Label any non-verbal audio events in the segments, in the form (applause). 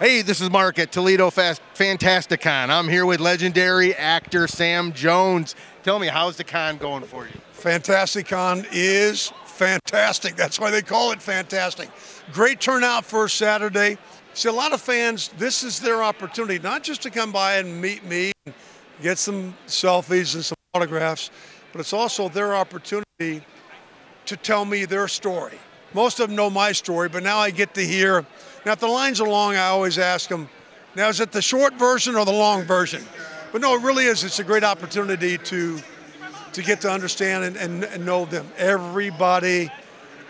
Hey, this is Mark at Toledo Fast Fantasticon. I'm here with legendary actor Sam Jones. Tell me, how's the con going for you? Fantasticon is fantastic. That's why they call it fantastic. Great turnout for Saturday. See, a lot of fans, this is their opportunity, not just to come by and meet me and get some selfies and some autographs, but it's also their opportunity to tell me their story. Most of them know my story, but now I get to hear. Now, if the lines are long, I always ask them, now is it the short version or the long version? But no, it really is. It's a great opportunity to to get to understand and, and, and know them. Everybody,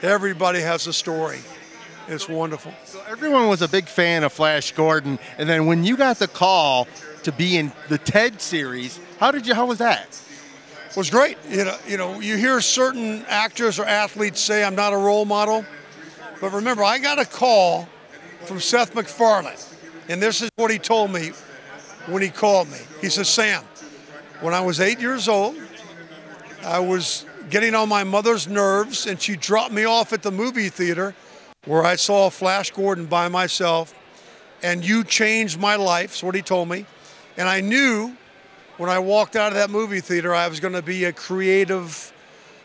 everybody has a story. It's wonderful. So everyone was a big fan of Flash Gordon, and then when you got the call to be in the TED series, how did you? How was that? It was great. You know, you know, you hear certain actors or athletes say, "I'm not a role model," but remember, I got a call from Seth MacFarlane, and this is what he told me when he called me. He says, "Sam, when I was eight years old, I was getting on my mother's nerves, and she dropped me off at the movie theater." where I saw Flash Gordon by myself, and you changed my life, is what he told me. And I knew when I walked out of that movie theater, I was going to be a creative,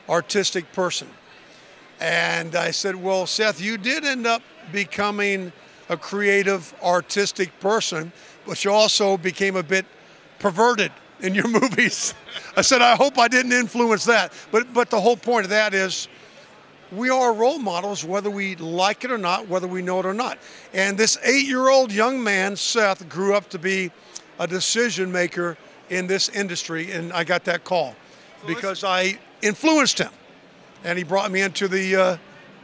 artistic person. And I said, Well, Seth, you did end up becoming a creative, artistic person, but you also became a bit perverted in your (laughs) movies. I said, I hope I didn't influence that. But, but the whole point of that is, we are role models whether we like it or not, whether we know it or not. And this eight year old young man, Seth, grew up to be a decision maker in this industry, and I got that call because I influenced him. And he brought me into the uh,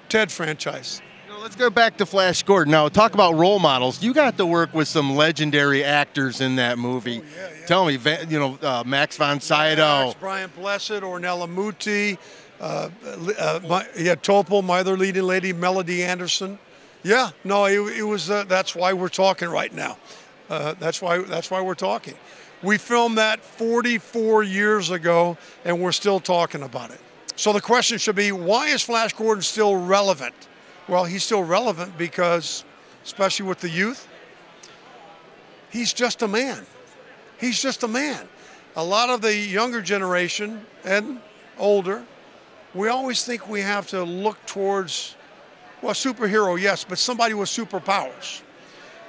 TED franchise. Let's go back to Flash Gordon. Now, talk about role models. You got to work with some legendary actors in that movie. Oh, yeah, yeah. Tell me, you know, uh, Max von Sydow. Max, Brian Blessed, Ornella Muti, uh, uh, my, yeah, Topol, my other leading lady, Melody Anderson. Yeah, no, it, it was. Uh, that's why we're talking right now. Uh, that's why. That's why we're talking. We filmed that 44 years ago, and we're still talking about it. So the question should be, why is Flash Gordon still relevant? Well, he's still relevant because, especially with the youth, he's just a man. He's just a man. A lot of the younger generation and older we always think we have to look towards, well, superhero, yes, but somebody with superpowers.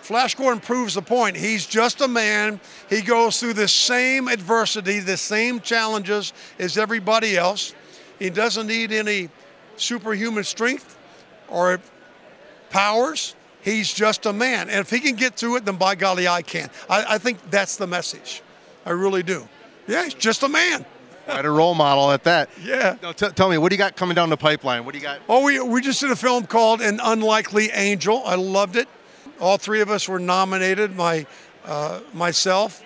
Flash Gordon proves the point. He's just a man. He goes through the same adversity, the same challenges as everybody else. He doesn't need any superhuman strength or powers. He's just a man. And if he can get through it, then by golly, I can. I, I think that's the message. I really do. Yeah, he's just a man. Quite a role model at that. Yeah. Now, t- tell me, what do you got coming down the pipeline? What do you got? Oh, we, we just did a film called An Unlikely Angel. I loved it. All three of us were nominated. My, uh, myself,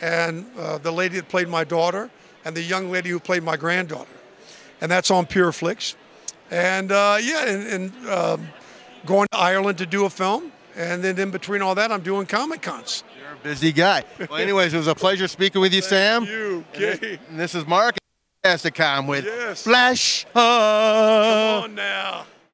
and uh, the lady that played my daughter, and the young lady who played my granddaughter. And that's on PureFlix. And uh, yeah, and, and um, going to Ireland to do a film. And then in between all that, I'm doing Comic Cons. You're a busy guy. Well, (laughs) anyways, it was a pleasure speaking with you, Sam. you, And this, and this is Mark Fantasticon with Yes. Flash. Come on now.